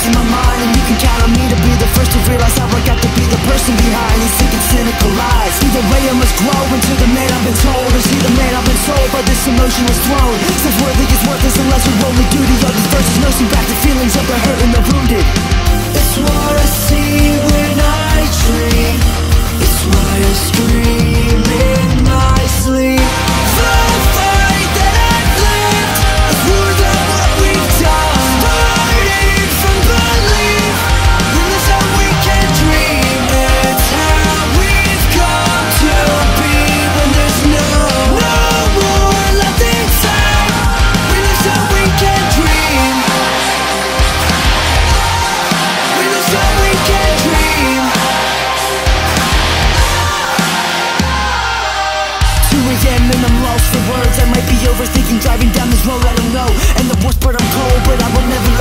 losing my mind And you can count on me to be the first to realize How I got to be the person behind these thinking cynical lies. Either way I must grow into the man I've been told Or see the man I've been sold by this emotionless throne. Self-worthy is 2 a.m. and I'm lost for words I might be overthinking driving down this road I don't know And the worst part I'm cold but I will never